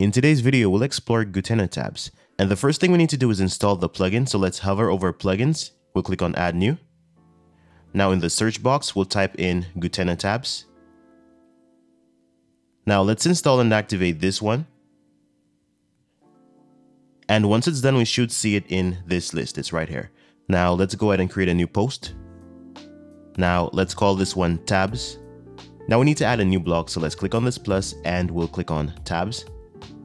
In today's video, we'll explore Gutena tabs. And the first thing we need to do is install the plugin. So let's hover over plugins. We'll click on add new. Now in the search box, we'll type in Gutena tabs. Now let's install and activate this one. And once it's done, we should see it in this list. It's right here. Now let's go ahead and create a new post. Now let's call this one tabs. Now we need to add a new block. So let's click on this plus and we'll click on tabs.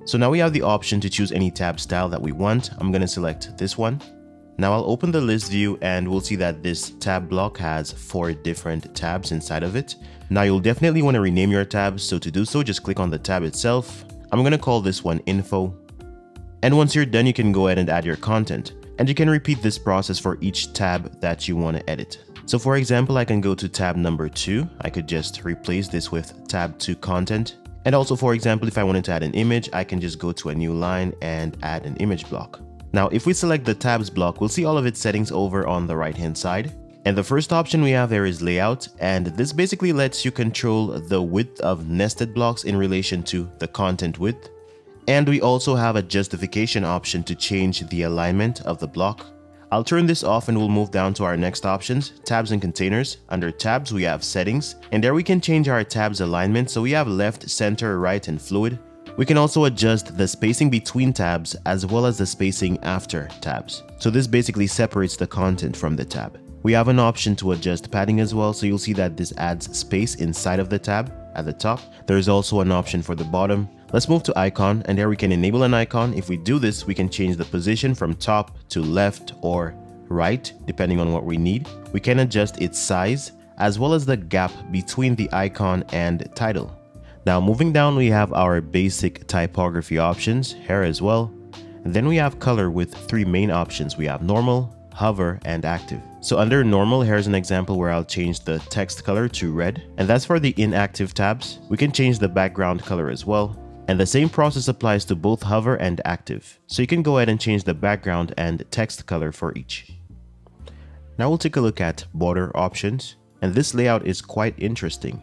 So now we have the option to choose any tab style that we want. I'm going to select this one. Now I'll open the list view and we'll see that this tab block has four different tabs inside of it. Now you'll definitely want to rename your tabs. So to do so, just click on the tab itself. I'm going to call this one info. And once you're done, you can go ahead and add your content. And you can repeat this process for each tab that you want to edit. So for example, I can go to tab number two. I could just replace this with tab two content. And also, for example, if I wanted to add an image, I can just go to a new line and add an image block. Now, if we select the tabs block, we'll see all of its settings over on the right hand side. And the first option we have there is layout. And this basically lets you control the width of nested blocks in relation to the content width. And we also have a justification option to change the alignment of the block. I'll turn this off and we'll move down to our next options, tabs and containers. Under tabs, we have settings, and there we can change our tabs alignment. So we have left, center, right, and fluid. We can also adjust the spacing between tabs as well as the spacing after tabs. So this basically separates the content from the tab. We have an option to adjust padding as well, so you'll see that this adds space inside of the tab at the top. There is also an option for the bottom. Let's move to icon and there we can enable an icon. If we do this, we can change the position from top to left or right, depending on what we need. We can adjust its size as well as the gap between the icon and title. Now moving down, we have our basic typography options here as well. And then we have color with three main options. We have normal, hover, and active. So under normal, here's an example where I'll change the text color to red. And that's for the inactive tabs. We can change the background color as well. And the same process applies to both hover and active. So you can go ahead and change the background and text color for each. Now we'll take a look at border options. And this layout is quite interesting.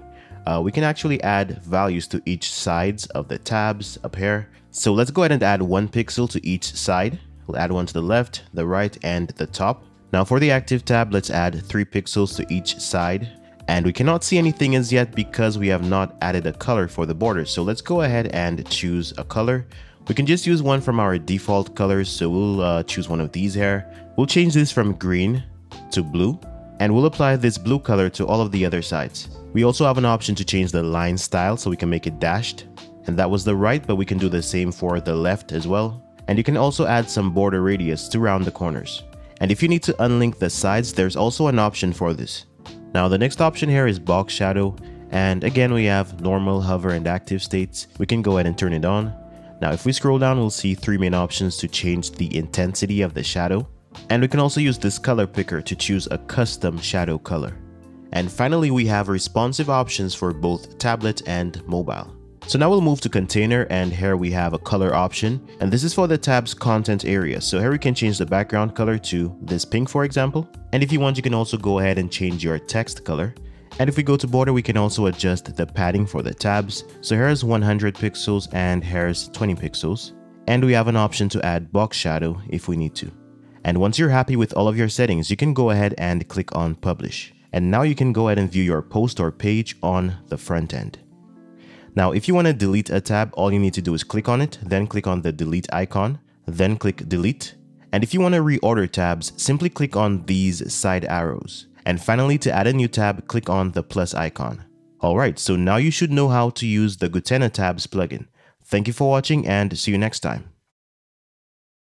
Uh, we can actually add values to each sides of the tabs up here. So let's go ahead and add one pixel to each side. We'll add one to the left, the right, and the top. Now for the active tab, let's add three pixels to each side and we cannot see anything as yet because we have not added a color for the border. So let's go ahead and choose a color. We can just use one from our default colors. So we'll uh, choose one of these here. We'll change this from green to blue and we'll apply this blue color to all of the other sides. We also have an option to change the line style so we can make it dashed. And that was the right, but we can do the same for the left as well. And you can also add some border radius to round the corners. And if you need to unlink the sides, there's also an option for this. Now the next option here is box shadow and again we have normal, hover and active states. We can go ahead and turn it on. Now if we scroll down we'll see three main options to change the intensity of the shadow and we can also use this color picker to choose a custom shadow color. And finally we have responsive options for both tablet and mobile. So now we'll move to container and here we have a color option and this is for the tab's content area. So here we can change the background color to this pink for example. And if you want you can also go ahead and change your text color. And if we go to border we can also adjust the padding for the tabs. So here's 100 pixels and here's 20 pixels. And we have an option to add box shadow if we need to. And once you're happy with all of your settings, you can go ahead and click on publish. And now you can go ahead and view your post or page on the front end. Now, if you want to delete a tab, all you need to do is click on it, then click on the delete icon, then click delete. And if you want to reorder tabs, simply click on these side arrows. And finally, to add a new tab, click on the plus icon. Alright, so now you should know how to use the Gutena Tabs plugin. Thank you for watching and see you next time.